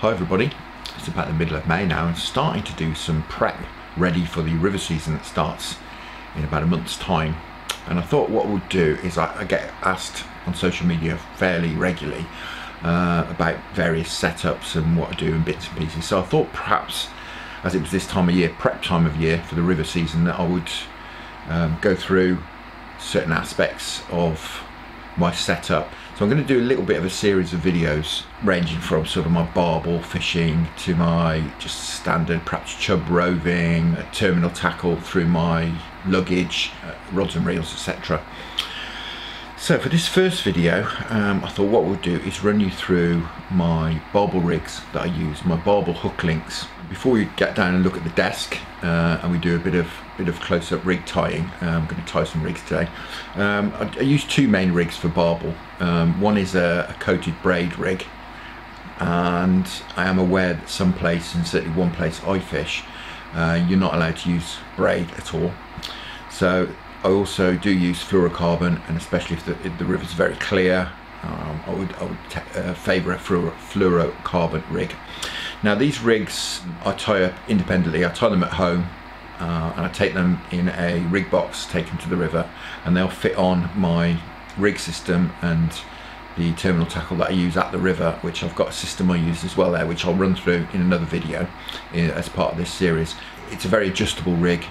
Hi everybody, it's about the middle of May now and starting to do some prep ready for the river season that starts in about a month's time. And I thought what we'll do is I, I get asked on social media fairly regularly uh, about various setups and what I do and bits and pieces. So I thought perhaps as it was this time of year, prep time of year for the river season, that I would um, go through certain aspects of my setup so I'm going to do a little bit of a series of videos ranging from sort of my barbel fishing to my just standard perhaps chub roving, terminal tackle through my luggage, uh, rods and reels etc. So for this first video um, I thought what we'll do is run you through my barbel rigs that I use, my barbel hook links. Before we get down and look at the desk uh, and we do a bit of bit of close-up rig tying, uh, I'm going to tie some rigs today. Um, I, I, use two main rigs for barbel. Um, one is a, a, coated braid rig and I am aware that some place and certainly one place I fish uh, you're not allowed to use braid at all. So I also do use fluorocarbon and especially if the, if the river's very clear um, I would, I would uh, favour a fluoro fluorocarbon rig. Now these rigs I tie up independently, I tie them at home uh, and I take them in a rig box, take them to the river and they'll fit on my rig system and the terminal tackle that I use at the river which I've got a system I use as well there which I'll run through in another video as part of this series. It's a very adjustable rig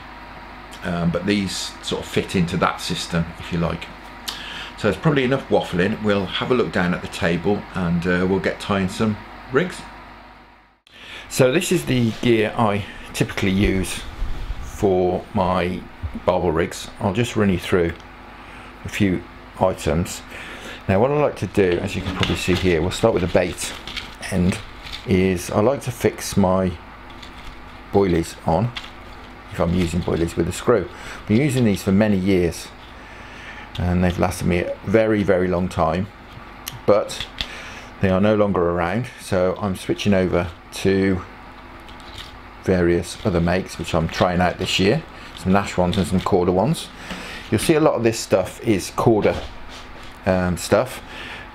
um, but these sort of fit into that system if you like. So it's probably enough waffling. We'll have a look down at the table and uh, we'll get tying some rigs. So this is the gear I typically use for my barbel rigs. I'll just run you through a few items. Now what I like to do, as you can probably see here, we'll start with the bait end, is I like to fix my boilies on, if I'm using boilies with a screw. I've been using these for many years and they've lasted me a very very long time but they are no longer around so I'm switching over to various other makes which I'm trying out this year. Some Nash ones and some Korda ones. You'll see a lot of this stuff is Korda um, stuff.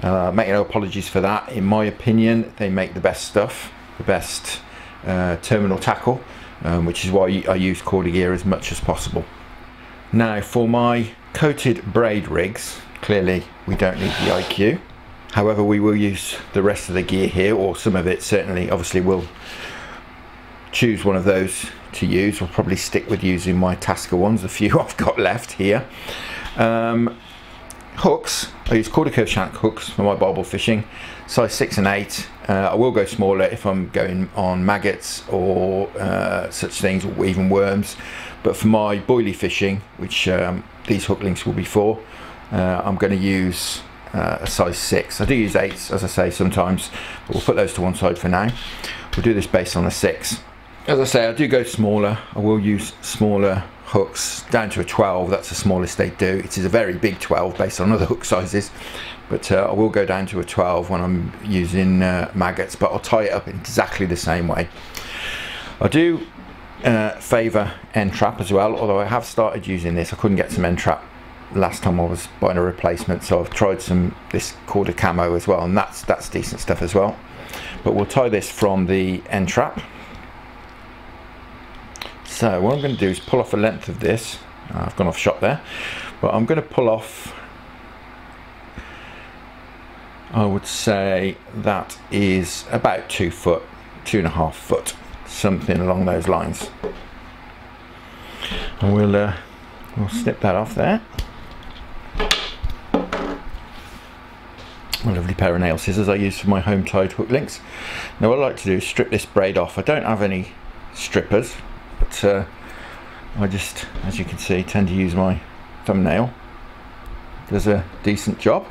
Uh, make no apologies for that. In my opinion they make the best stuff the best uh, terminal tackle um, which is why I use Korda gear as much as possible. Now for my coated braid rigs, clearly we don't need the IQ. However, we will use the rest of the gear here, or some of it certainly. Obviously, we'll choose one of those to use. We'll probably stick with using my Taska ones, the few I've got left here. Um, hooks, I use Korda Kurv Shank hooks for my barbel fishing, size 6 and 8. Uh, I will go smaller if I'm going on maggots or uh, such things, or even worms. But for my boilie fishing, which um, these hook links will be for. Uh, I'm going to use uh, a size 6. I do use 8s as I say sometimes, but we'll put those to one side for now. We'll do this based on a 6. As I say, I do go smaller. I will use smaller hooks down to a 12. That's the smallest they do. It is a very big 12 based on other hook sizes. But uh, I will go down to a 12 when I'm using uh, maggots, but I'll tie it up exactly the same way. I do uh, favour N-Trap as well, although I have started using this. I couldn't get some N-Trap last time I was buying a replacement, so I've tried some this Korda camo as well, and that's that's decent stuff as well. But we'll tie this from the N-Trap. So what I'm going to do is pull off a length of this. Uh, I've gone off shot there, but I'm going to pull off. I would say that is about two foot, two and a half foot something along those lines. And we'll uh, we'll snip that off there. Lovely pair of nail scissors I use for my home tied hook links. Now what I like to do is strip this braid off. I don't have any strippers, but uh, I just, as you can see, tend to use my thumbnail. Does a decent job.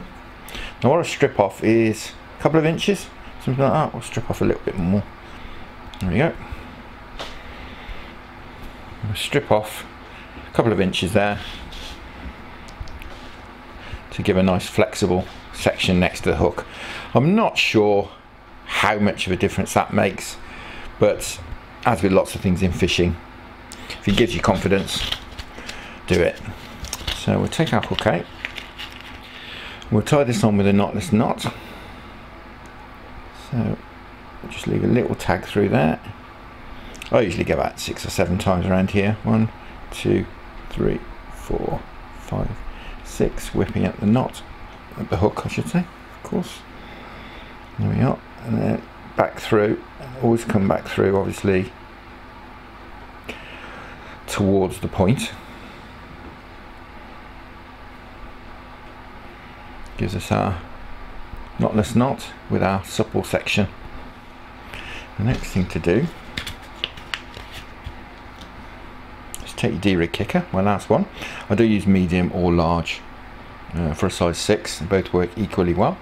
Now what I strip off is a couple of inches, something like that. I'll strip off a little bit more. There we go strip off a couple of inches there to give a nice flexible section next to the hook. I'm not sure how much of a difference that makes but as with lots of things in fishing if it gives you confidence do it. So we'll take our hook out. We'll tie this on with a knotless knot. So just leave a little tag through there. I usually go about six or seven times around here. One two three four five six whipping at the knot at the hook I should say of course. There we are. And then back through always come back through obviously towards the point. Gives us our knotless knot with our supple section. The next thing to do is take your D-rig kicker my last one. I do use medium or large uh, for a size 6 they both work equally well.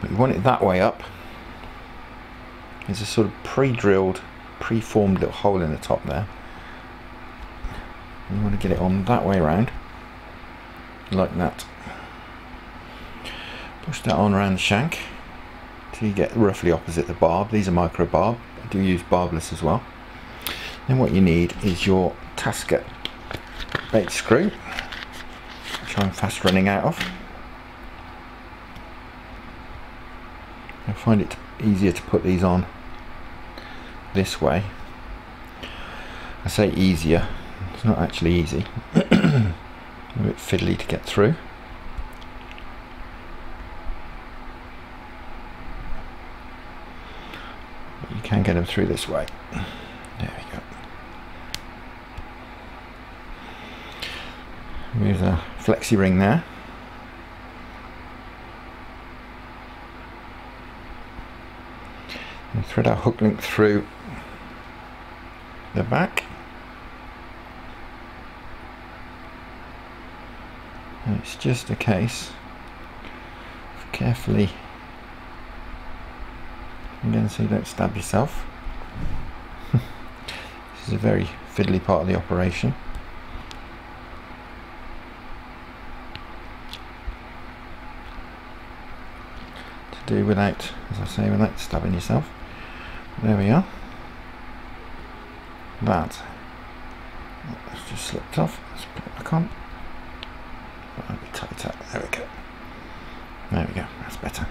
But you want it that way up. There's a sort of pre-drilled pre-formed little hole in the top there. You want to get it on that way around like that. Push that on around the shank till you get roughly opposite the barb. These are micro barb I do use barbless as well. Then what you need is your Taska bait screw I'm fast running out of. I find it easier to put these on this way. I say easier. It's not actually easy. A bit fiddly to get through. But you can get them through this way. There we go. Here's a flexi ring there. And thread our hook link through the back. And it's just a case of carefully again so you don't stab yourself. This is a very fiddly part of the operation do without as I say without stabbing yourself. There we are. That. It's just slipped off. Let's put it back on. Tight, bit tighter there we go. There we go. That's better.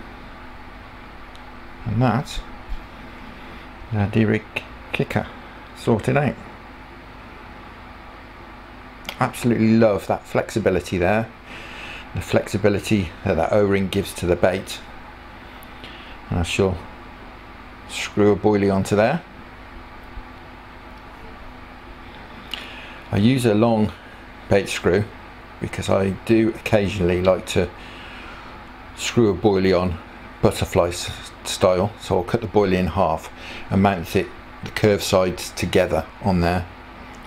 And that. Our D-rig kicker sorted out. Absolutely love that flexibility there. The flexibility that that o-ring gives to the bait Uh, I shall screw a boilie onto there. I use a long bait screw because I do occasionally like to screw a boilie on butterfly style. So I'll cut the boilie in half and mount it the curved sides together on there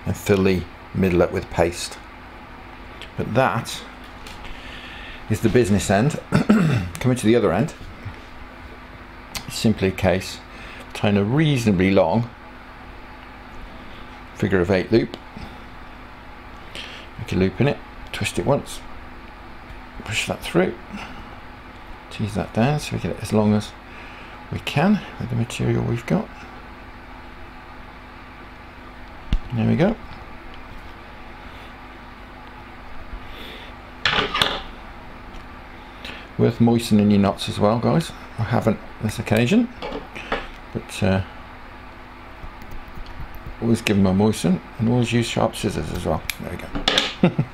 and fill the middle up with paste. But that is the business end. Coming to the other end simply a case tying a reasonably long figure of eight loop. Make a loop in it twist it once push that through tease that down so we get it as long as we can with the material we've got. There we go. Worth moistening your knots as well guys. I haven't this occasion. But uh, always give them a moisten and always use sharp scissors as well. There we go.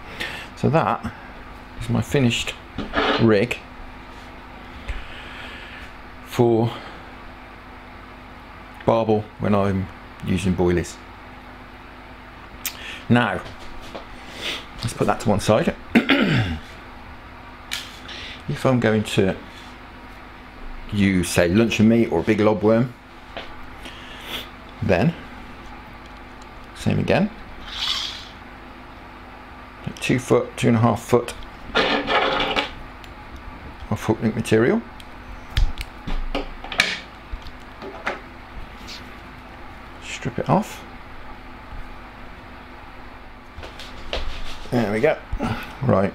So that is my finished rig for barbel when I'm using boilies. Now let's put that to one side. If I'm going to use say luncheon meat or a big lobworm then, same again, two foot, two and a half foot of hook link material. Strip it off. There we go. Right.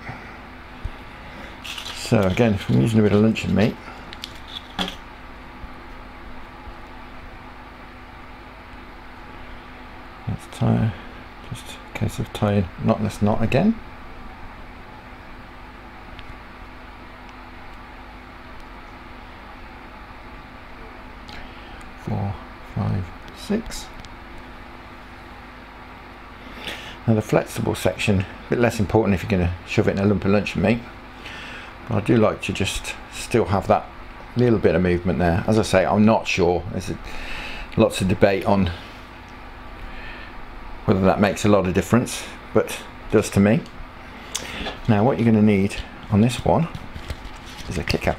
So again, if I'm using a bit of luncheon meat, just a case of tying knotless knot again four, five, six. Now the flexible section, a bit less important if you're going to shove it in a lump of luncheon meat. But I do like to just still have that little bit of movement there. As I say, I'm not sure. There's a, lots of debate on whether that makes a lot of difference, but does to me. Now what you're going to need on this one is a kicker.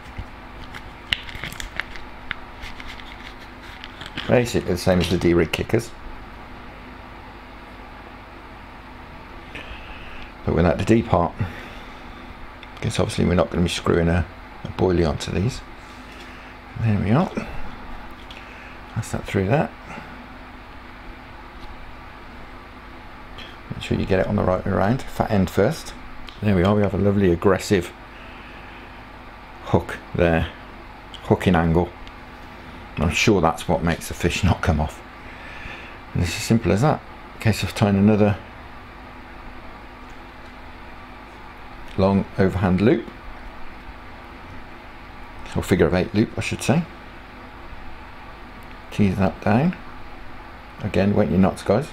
Basically the same as the D-rig kickers. But without the D part. Because obviously we're not going to be screwing a, a boilie onto these. There we are. Pass that through that. Sure you get it on the right way around. Fat end first. There we are. We have a lovely aggressive hook there. Hooking angle. I'm sure that's what makes the fish not come off. And it's as simple as that. In case of tying another long overhand loop or figure of eight loop I should say tease that down again wet your knots guys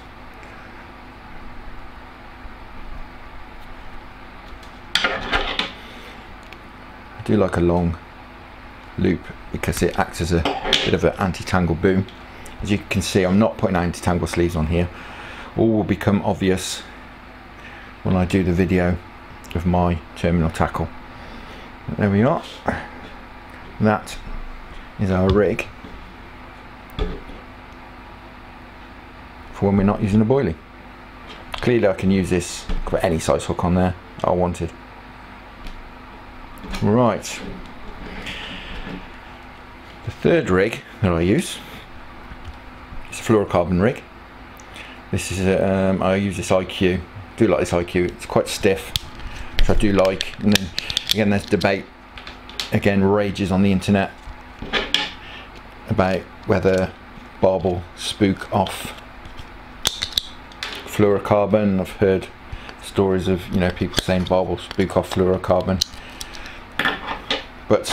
do like a long loop. Because it acts as a bit of an anti-tangle boom. As you can see I'm not putting anti-tangle sleeves on here. All will become obvious when I do the video of my terminal tackle. There we are that is our rig for when we're not using a boilie. Clearly I can use this, put any size hook on there I wanted. Right. The third rig that I use is a fluorocarbon rig. This is, um, I use this IQ, I do like this IQ, it's quite stiff, which I do like. And then again there's debate again rages on the internet about whether barbel spook off fluorocarbon. I've heard stories of you know people saying barbel spook off fluorocarbon, but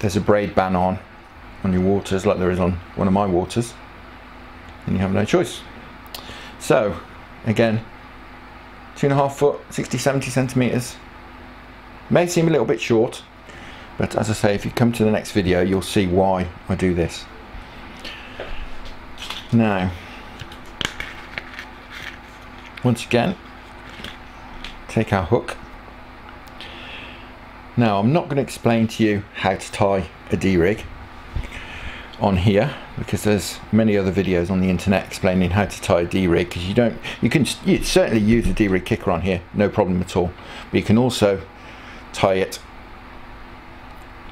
there's a braid ban on on your waters like there is on one of my waters, and you have no choice. So again, two and a half foot, 60, 70 centimeters. May seem a little bit short, but as I say, if you come to the next video, you'll see why I do this. Now, once again, take our hook. Now, I'm not going to explain to you how to tie a D-rig on here because there's many other videos on the internet explaining how to tie a D-rig because you don't you can you certainly use a D-rig kicker on here no problem at all but you can also tie it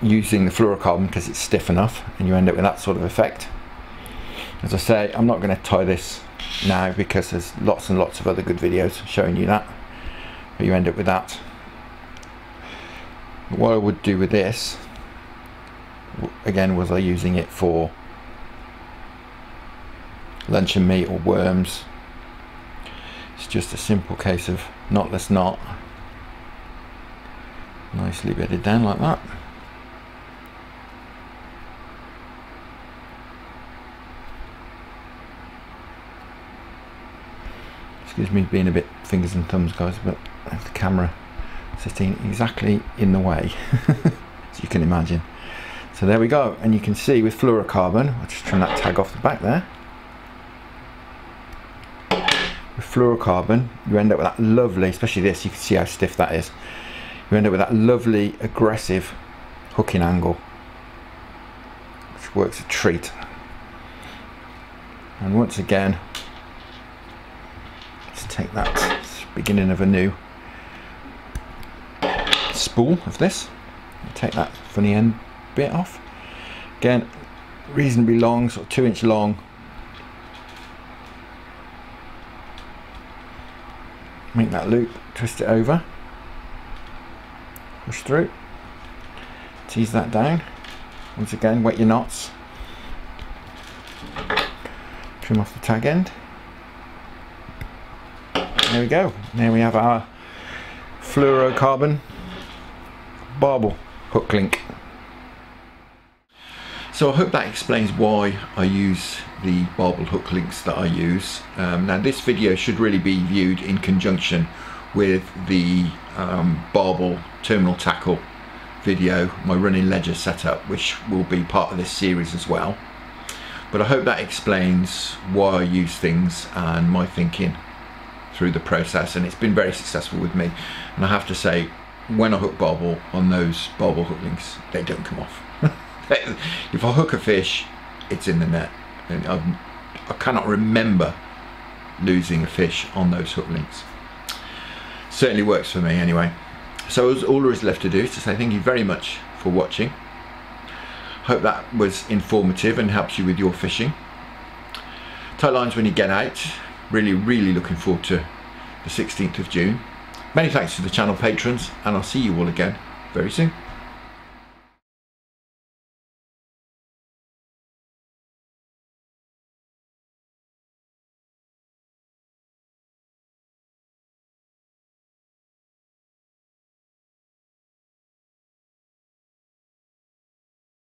using the fluorocarbon because it's stiff enough and you end up with that sort of effect. As I say, I'm not going to tie this now because there's lots and lots of other good videos showing you that. But you end up with that. What I would do with this, again, was I using it for luncheon meat or worms. It's just a simple case of knotless knot. Nicely bedded down like that. excuse me being a bit fingers and thumbs guys but the camera sitting exactly in the way as you can imagine. So there we go and you can see with fluorocarbon I'll just trim that tag off the back there. With fluorocarbon you end up with that lovely especially this you can see how stiff that is. You end up with that lovely aggressive hooking angle which works a treat. And once again let's take that beginning of a new spool of this. Take that funny end bit off. Again reasonably long sort of two inch long. Make that loop twist it over. Push through. Tease that down. Once again wet your knots. Trim off the tag end. There we go. There we have our fluorocarbon barbel hook link. So I hope that explains why I use the barbel hook links that I use. Um, now this video should really be viewed in conjunction with the um, barbel terminal tackle video, my running ledger setup, which will be part of this series as well. But I hope that explains why I use things and my thinking through the process and it's been very successful with me. And I have to say, when I hook barbel on those barbel hook links, they don't come off. if I hook a fish, it's in the net. And I've, I cannot remember losing a fish on those hook links. Certainly works for me anyway. So all there is left to do is to say thank you very much for watching. Hope that was informative and helps you with your fishing. Tight lines when you get out. Really, really looking forward to the 16th of June. Many thanks to the channel patrons and I'll see you all again very soon.